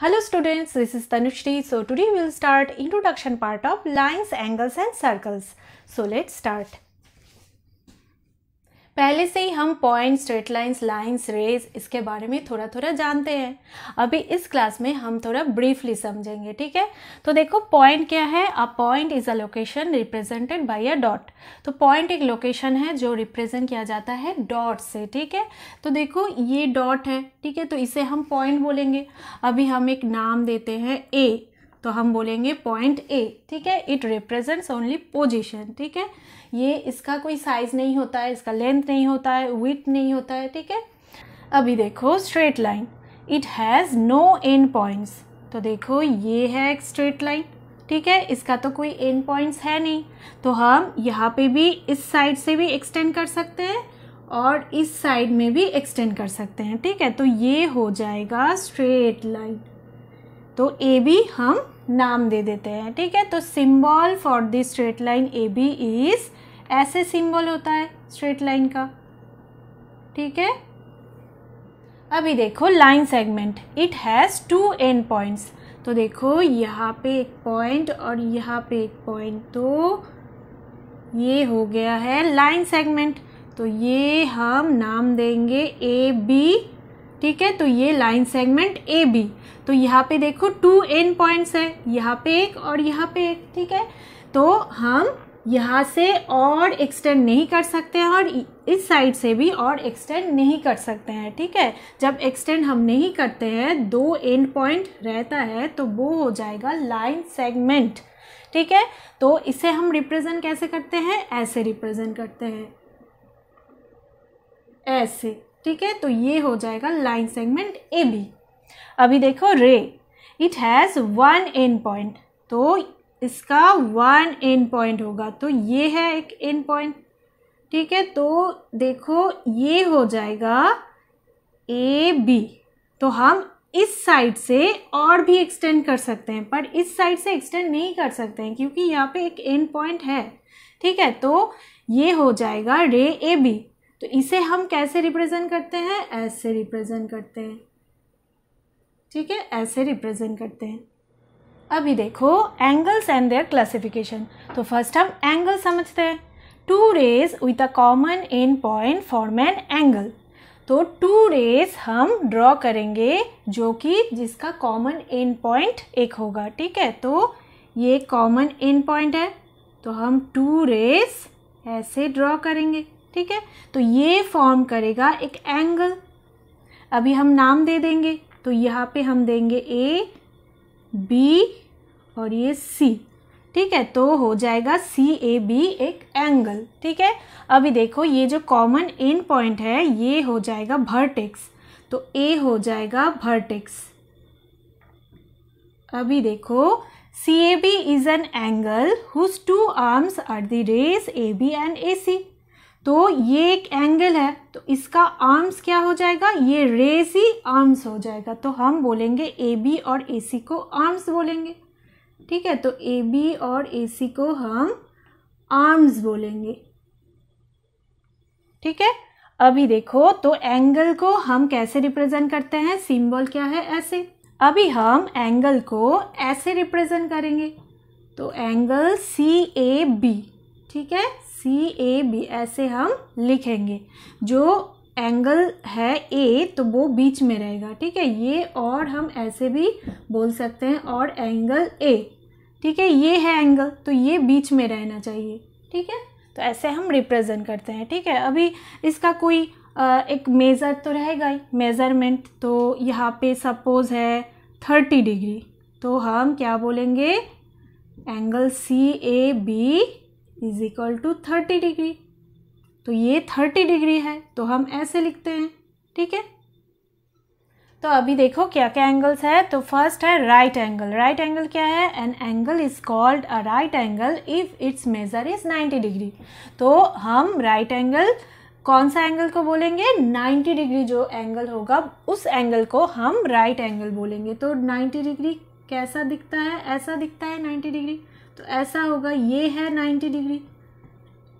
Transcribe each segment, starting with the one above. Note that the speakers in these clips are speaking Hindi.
Hello students, this is Tanushri. So today we will start introduction part of lines, angles and circles. So let's start. पहले से ही हम point straight lines lines rays इसके बारे में थोड़ा थोड़ा जानते हैं। अभी इस क्लास में हम थोड़ा ब्रीफली समझेंगे, ठीक है? तो देखो पॉइंट क्या है? A point is a location represented by a dot तो पॉइंट एक लोकेशन है जो रिप्रेजेंट किया जाता है डॉट से, ठीक है? तो देखो, ये डॉट है, ठीक है? तो इसे हम पॉइंट बोलेंगे। अभी हम एक नाम देते हैं ए तो हम बोलेंगे पॉइंट ए ठीक है? इट रिप्रेजेंट्स ओनली पोजिशन ठीक है? ये इसका कोई साइज़ नहीं होता है, इसका लेंथ नहीं होता है विथ नहीं होता है, ठीक है? अभी देखो straight line it has no end points तो देखो ये है एक स्ट्रेट लाइन ठीक है? इसका तो कोई एंड पॉइंट्स है नहीं. तो हम यहाँ पे भी इस साइड से भी एक्सटेंड कर सकते हैं और इस साइड में भी एक्सटेंड कर सकते हैं, ठीक है? तो ये हो जाएगा स्ट्रेट लाइन तो ए बी हम नाम दे देते हैं, ठीक है? तो symbol for this straight line A B is ऐसे सिंबल होता है स्ट्रेट लाइन का। ठीक है? अभी देखो, line segment. It has two end points तो देखो, यहाँ पे एक पॉइंट और यहाँ पे एक पॉइंट तो ये हो गया है लाइन सेगमेंट। तो ये हम नाम देंगे ए बी ठीक है? तो ये लाइन सेगमेंट ए बी तो यहाँ पे देखो टू एन पॉइंट्स है। यहाँ पे एक और यहाँ पे एक। ठीक है? तो हम यहाँ से और एक्सटेंड नहीं कर सकते हैं और इस साइड से भी और एक्सटेंड नहीं कर सकते हैं, ठीक है? जब एक्सटेंड हम नहीं करते हैं, दो एंड पॉइंट रहता है तो वो हो जाएगा लाइन सेगमेंट ठीक है? तो इसे हम रिप्रेजेंट कैसे करते हैं? ऐसे रिप्रेजेंट करते हैं। ऐसे, ठीक है? तो ये हो जाएगा लाइन सेगमेंट ए बी अभी देखो ray it has one end point तो इसका वन एंड पॉइंट होगा। तो ये है एक एंड पॉइंट ठीक है? तो देखो, ये हो जाएगा ए बी तो हम इस साइड से और भी एक्सटेंड कर सकते हैं, पर इस साइड से एक्सटेंड नहीं कर सकते हैं, क्योंकि यहाँ पे एक एंड पॉइंट है, ठीक है? तो ये हो जाएगा रे ए बी तो इसे हम कैसे रिप्रेजेंट करते हैं? ऐसे रिप्रेजेंट करते हैं, ठीक है? ऐसे रिप्रेजेंट करते हैं। अभी देखो एंगल्स एंड देयर क्लासिफिकेशन तो फ़र्स्ट हम एंगल समझते हैं. Two rays with a common end point form an angle तो टू रेज हम ड्रॉ करेंगे जो कि जिसका कॉमन एन पॉइंट एक होगा, ठीक है? तो ये कॉमन एन पॉइंट है. तो हम टू रेज ऐसे ड्रॉ करेंगे, ठीक है? तो ये फॉर्म करेगा एक एंगल अभी हम नाम दे देंगे. तो यहाँ पे हम देंगे ए बी और ये सी। ठीक है तो हो जाएगा सी ए बी एक एंगल ठीक है, अभी देखो ये जो कॉमन एंड पॉइंट है, ये हो जाएगा भर्टेक्स तो ए हो जाएगा भर्टेक्स अभी देखो C A B is an angle whose two arms are the rays A B and A C तो ये एक एंगल है तो इसका आर्म्स क्या हो जाएगा? ये रेस ही आर्म्स हो जाएगा। तो हम बोलेंगे ए बी और ए सी को आर्म्स बोलेंगे। ठीक है तो ए बी और ए सी को हम आर्म्स बोलेंगे। ठीक है? अभी देखो तो एंगल को हम कैसे रिप्रेजेंट करते हैं? सिंबल क्या है? ऐसे। अभी हम एंगल को ऐसे रिप्रेजेंट करेंगे। तो एंगल सी ए बी ठीक है? सी ए बी ऐसे हम लिखेंगे। जो एंगल है ए तो वो बीच में रहेगा ठीक है? ये और हम ऐसे भी बोल सकते हैं और एंगल ए ठीक है? ये है एंगल तो ये बीच में रहना चाहिए ठीक है? तो ऐसे हम रिप्रेजेंट करते हैं ठीक है? अभी इसका कोई आ, एक मेज़र तो रहेगा ही। मेज़रमेंट तो यहाँ पे सपोज़ है थर्टी डिग्री तो हम क्या बोलेंगे? Angle C A B is equal to thirty degree तो ये थर्टी डिग्री है तो हम ऐसे लिखते हैं, ठीक है? तो अभी देखो क्या क्या एंगल्स है तो फ़र्स्ट है राइट एंगल राइट एंगल क्या है? An angle is called a right angle if its measure is 90 degree तो हम राइट right एंगल कौन सा एंगल को बोलेंगे? 90 डिग्री जो एंगल होगा, उस एंगल को हम राइट right एंगल बोलेंगे। तो 90 डिग्री कैसा दिखता है? ऐसा दिखता है 90 डिग्री तो ऐसा होगा, ये है 90 डिग्री।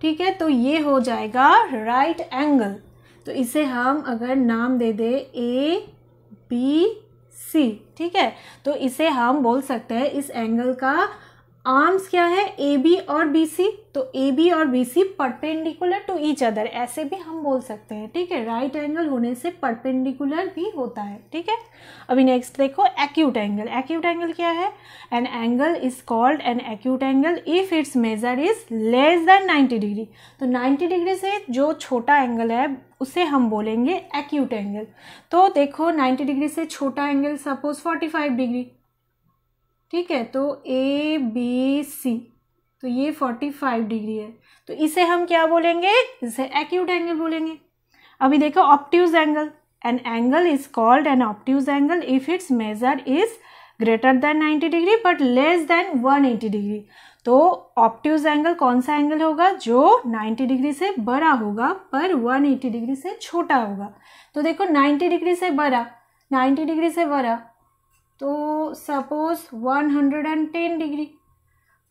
ठीक है तो ये हो जाएगा राइट एंगल तो इसे हम अगर नाम दे दे ए बी सी ठीक है? तो इसे हम बोल सकते हैं इस एंगल का आर्म्स क्या है? ए बी और बी सी तो ए बी और B C perpendicular to each other ऐसे भी हम बोल सकते हैं, ठीक है? राइट एंगल होने से परपेंडिकुलर भी होता है, ठीक है? अभी नेक्स्ट देखो एक्यूट एंगल एक्यूट एंगल क्या है? An angle is called an acute angle if its measure is less than 90 degree तो 90 डिग्री से जो छोटा एंगल है, उसे हम बोलेंगे एक्यूट एंगल तो देखो 90 डिग्री से छोटा एंगल सपोज़ 45 डिग्री ठीक है? तो ए बी सी तो ये 45 डिग्री है। तो इसे हम क्या बोलेंगे? इसे एक्यूट एंगल बोलेंगे। अभी देखो obtuse angle an angle is called an obtuse angle if its measure is greater than 90 degree but less than 180 degree तो ऑप्टिव्स एंगल कौन सा एंगल होगा? जो 90 डिग्री से बड़ा होगा, पर 180 डिग्री से छोटा होगा। तो देखो 90 डिग्री से बड़ा 90 डिग्री से बड़ा तो सपोज़ 110 डिग्री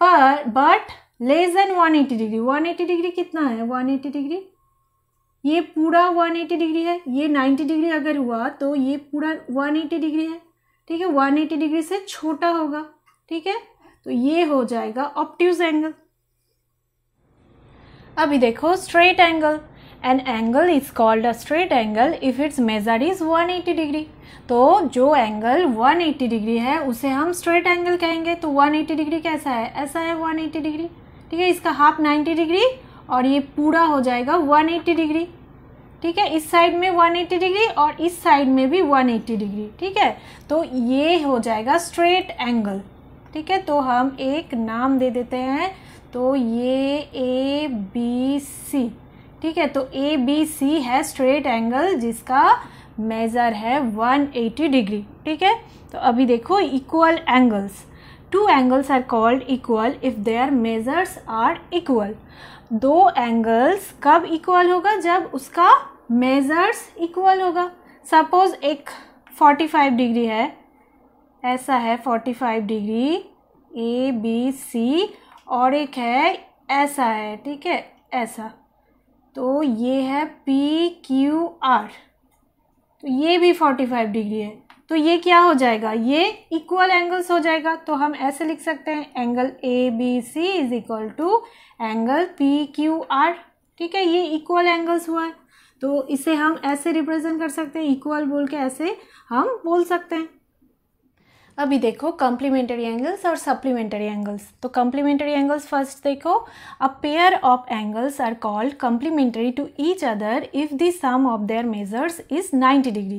पर but less than 180 degree 180 degree कितना है? 180 डिग्री ये पूरा 180 डिग्री है. ये 90 डिग्री अगर हुआ तो ये पूरा 180 डिग्री है. ठीक है? 180 डिग्री से छोटा होगा. ठीक है? तो ये हो जाएगा ऑप्टिव एंगल अभी देखो straight angle an angle is called a straight angle if its measure is 180 degree तो जो एंगल 180 डिग्री है, उसे हम स्ट्रेट एंगल कहेंगे तो 180 डिग्री कैसा है? ऐसा है 180 डिग्री ठीक है? इसका हाफ़ 90 डिग्री और ये पूरा हो जाएगा 180 डिग्री ठीक है? इस साइड में 180 डिग्री और इस साइड में भी 180 डिग्री ठीक है? तो ये हो जाएगा स्ट्रेट एंगल ठीक है? तो हम एक नाम दे देते हैं तो ये ए बी सी ठीक है? तो ए बी सी है स्ट्रेट एंगल जिसका मेज़र है 180 डिग्री ठीक है? तो अभी देखो equal angles two angles are called equal if their measures are equal दो एंगल्स कब इक्वल होगा? जब उसका मेजर्स इक्वल होगा. सपोज़ एक 45 डिग्री है. ऐसा है 45 डिग्री ए बी सी और एक है ऐसा है, ठीक है? ऐसा. तो ये है पी क्यू आर तो ये भी 45 डिग्री है। तो ये क्या हो जाएगा? ये इक्वल एंगल्स हो जाएगा। तो हम ऐसे लिख सकते हैं angle A B C is equal to angle P Q R ठीक है, ये इक्वल एंगल्स हुआ है। तो इसे हम ऐसे रिप्रेजेंट कर सकते हैं इक्वल बोल के ऐसे हम बोल सकते हैं। अभी देखो कम्प्लीमेंट्री एंगल्स और सप्लीमेंट्री एंगल्स तो कम्प्लीमेंट्री एंगल्स फ़र्स्ट देखो। A pair of angles are called complementary to each other if the sum of their measures is 90 degree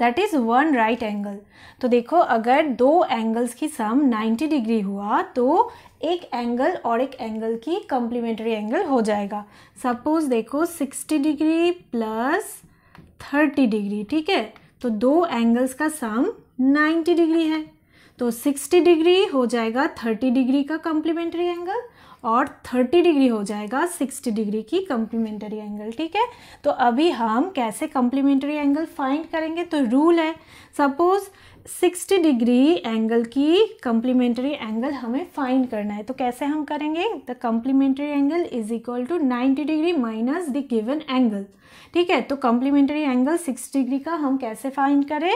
that is one right angle तो देखो, अगर दो एंगल्स की सम 90 डिग्री हुआ तो एक एंगल और एक एंगल की कम्प्लीमेंट्री एंगल हो जाएगा। सपोज़ देखो 60 डिग्री प्लस 30 डिग्री ठीक है? तो दो एंगल्स का सम 90 डिग्री है। तो 60 डिग्री हो जाएगा 30 डिग्री का कम्प्लीमेंट्री एंगल और 30 डिग्री हो जाएगा 60 डिग्री की कम्प्लीमेंट्री एंगल ठीक है? तो अभी हम कैसे कम्प्लीमेंट्री एंगल फाइंड करेंगे? तो रूल है सपोज़ 60 डिग्री एंगल की कम्प्लीमेंट्री एंगल हमें फाइंड करना है तो कैसे हम करेंगे? The complementary angle is equal to 90 degree minus the given angle ठीक है? तो कम्प्लीमेंट्री एंगल 60 डिग्री का हम कैसे फाइंड करें?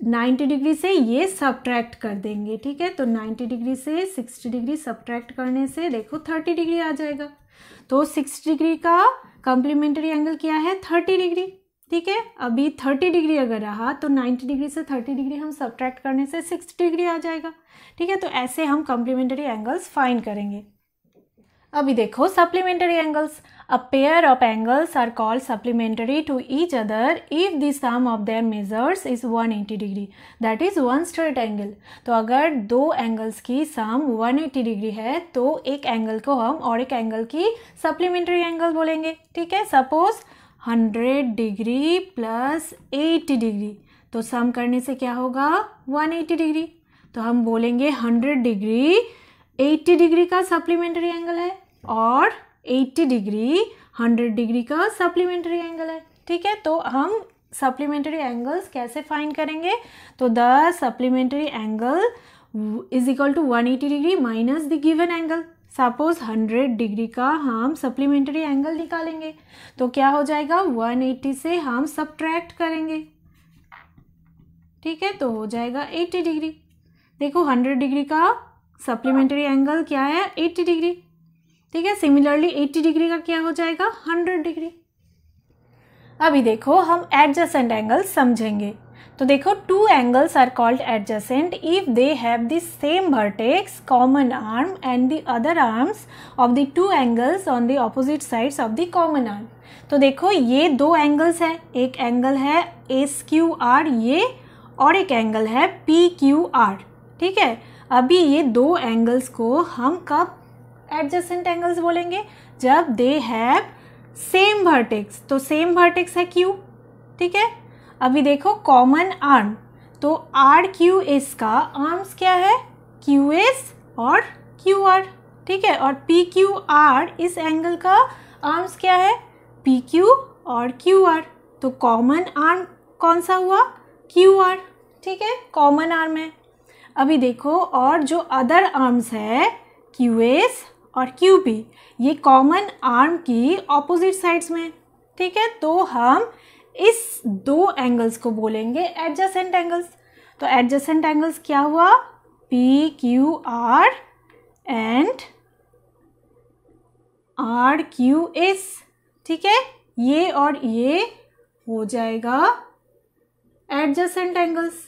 90 डिग्री से ये सब्ट्रैक्ट कर देंगे, ठीक है? तो 90 डिग्री से 60 डिग्री सब्ट्रैक्ट करने से देखो 30 डिग्री आ जाएगा। तो 60 डिग्री का कम्प्लीमेंट्री एंगल क्या है? 30 डिग्री, ठीक है? अभी 30 डिग्री अगर रहा तो 90 डिग्री से 30 डिग्री हम सब्ट्रैक्ट करने से 60 डिग्री आ जाएगा, ठीक है? तो ऐसे हम कम्प्लीमेंट्री एंगल्स फाइन करेंगे। अभी देखो supplementary angles a pair of angles are called supplementary to each other if the sum of their measures is 180 degree that is one straight angle तो अगर दो एंगल्स की सम 180 डिग्री है तो एक एंगल को हम और एक एंगल की सप्लीमेंटरी एंगल बोलेंगे. ठीक है? सपोज़ 100 डिग्री प्लस 80 डिग्री तो सम करने से क्या होगा? 180 डिग्री तो हम बोलेंगे 100 डिग्री 80 डिग्री का सप्लीमेंट्री एंगल है और 80 डिग्री 100 डिग्री का सप्लीमेंट्री एंगल है। ठीक है तो हम सप्लीमेंट्री एंगल्स कैसे फाइंड करेंगे? तो the supplementary angle is equal to 180 degree minus the given angle. Suppose 100 degree का हम सप्लीमेंट्री एंगल निकालेंगे तो क्या हो जाएगा? 180 से हम सब्ट्रैक्ट करेंगे। ठीक है तो हो जाएगा 80 डिग्री। देखो 100 डिग्री का सप्लीमेंट्री एंगल क्या है? 80 डिग्री। ठीक है? सिमिलरली 80 डिग्री का क्या हो जाएगा? 100 डिग्री। अभी देखो, हम एडजसेंट एंगल समझेंगे। तो देखो two angles are called adjacent if they have the same vertex common arm and the other arms of the two angles on the opposite sides of the common arm तो देखो, ये दो एंगल्स है। एक एंगल है एस क्यू आर ये, और एक एंगल है पी क्यू आर ठीक है? अभी ये दो एंगल्स को हम कब एडजस्टेंट एंगल्स बोलेंगे? जब दे हैव सेम वर्टेक्स तो सेम वर्टेक्स है क्यू ठीक है? अभी देखो कॉमन आर्म तो आर क्यू एस का आर्म्स क्या है? क्यू एस और क्यू आर ठीक है? और पी क्यू आर इस एंगल का आर्म्स क्या है? पी क्यू और क्यू आर तो कॉमन आर्म कौन सा हुआ? क्यू आर ठीक है? कॉमन आर्म है। अभी देखो, और जो अदर आर्म्स है क्यू एस और क्यू पी ये कॉमन आर्म की ऑपोजिट साइड्स में, ठीक है? तो हम इस दो एंगल्स को बोलेंगे एडजसेंट एंगल्स तो एडजसेंट एंगल्स क्या हुआ? P Q R and R Q S ठीक है? ये और ये हो जाएगा एडजसेंट एंगल्स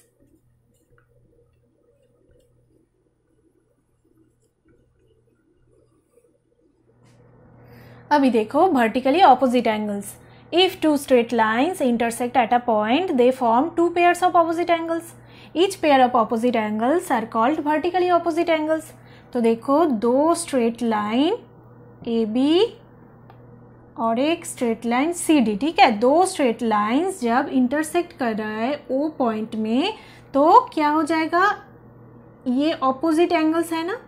अभी देखो vertically opposite angles if two straight lines intersect at a point they form two pair of opposite angles each pair of opposite angles are called vertically opposite angles तो देखो, दो स्ट्रेट लाइन ए बी और एक स्ट्रेट लाइन सी डी ठीक है? दो स्ट्रेट लाइन्स जब इंटरसेक्ट कर रहा है ओ पॉइंट में तो क्या हो जाएगा? ये ऑपोजिट एंगल्स है ना?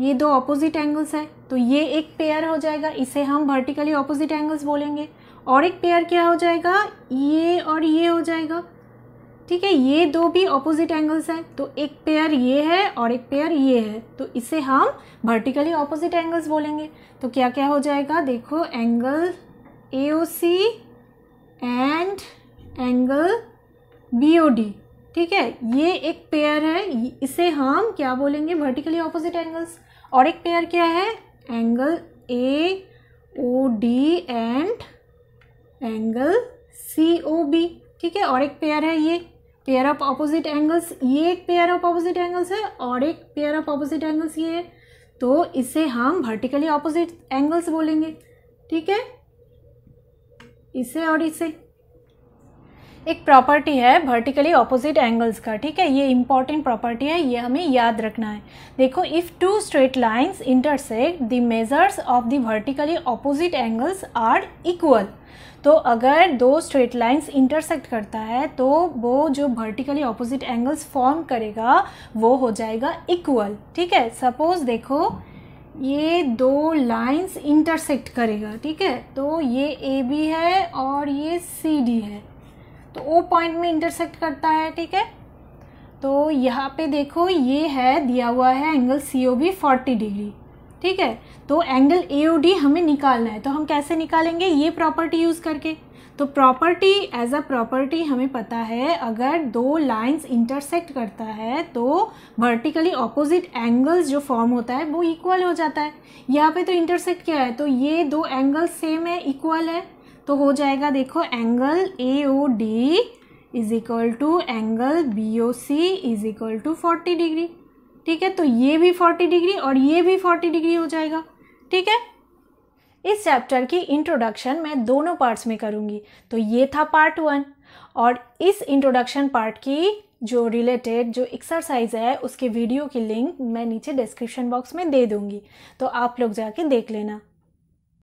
ये दो ऑपोजिट एंगल्स है। तो ये एक पेयर हो जाएगा, इसे हम वर्टिकली ऑपोजिट एंगल्स बोलेंगे। और एक पेयर क्या हो जाएगा? ये और ये हो जाएगा। ठीक है, ये दो भी ऑपोजिट एंगल्स हैं तो एक पेयर ये है और एक पेयर ये है। तो इसे हम वर्टिकली ऑपोजिट एंगल्स बोलेंगे। तो क्या क्या हो जाएगा? देखो angle A O C and angle B O D ठीक है, ये एक पेयर है, इसे हम क्या बोलेंगे? वर्टिकली ऑपोजिट एंगल्स और एक पेयर क्या है? Angle A O D and angle C O B ठीक है? और एक पेयर है ये. पेयर ऑफ़ ऑपोजिट एंगल्स ये एक पेयर ऑफ़ ऑपोजिट एंगल्स है और एक पेयर ऑफ़ ऑपोजिट एंगल्स ये है. तो इसे हम वर्टिकली ऑपोजिट एंगल्स बोलेंगे. ठीक है? इसे और इसे. एक प्रॉपर्टी है वर्टिकली ऑपोजिट एंगल्स का, ठीक है? ये इंपॉर्टेंट प्रॉपर्टी है, ये हमें याद रखना है। देखो if two straight lines intersect the measures of the vertically opposite angles are equal तो अगर दो स्ट्रेट लाइंस इंटरसेक्ट करता है तो वो जो वर्टिकली ऑपोजिट एंगल्स फॉर्म करेगा, वो हो जाएगा इक्वल ठीक है? सपोज़ देखो, ये दो लाइंस इंटरसेक्ट करेगा, ठीक है? तो ये ए बी है और ये सी डी है। तो ओ पॉइंट में इंटरसेक्ट करता है, ठीक है? तो यहाँ पे देखो, ये है, दिया हुआ है angle C O B forty degree ठीक है? तो एंगल ए ओ डी हमें निकालना है तो हम कैसे निकालेंगे ये प्रॉपर्टी यूज़ करके? तो प्रॉपर्टी एज अ प्रॉपर्टी हमें पता है, अगर दो लाइंस इंटरसेक्ट करता है तो वर्टिकली ऑपोजिट एंगल्स जो फॉर्म होता है, वो इक्वल हो जाता है। यहाँ पे तो इंटरसेक्ट क्या है? तो ये दो एंगल्स सेम है इक्वल है। तो हो जाएगा, देखो angle A O D is equal to angle B O C is equal to forty degree ठीक है? तो ये भी फोर्टी डिग्री और ये भी फोर्टी डिग्री हो जाएगा। ठीक है? इस चैप्टर की इंट्रोडक्शन मैं दोनों पार्ट्स में करूँगी। तो ये था पार्ट वन और इस इंट्रोडक्शन पार्ट की जो रिलेटेड जो एक्सरसाइज है, उसके वीडियो की लिंक मैं नीचे डिस्क्रिप्शन बॉक्स में दे दूँगी। तो आप लोग जाके देख लेना।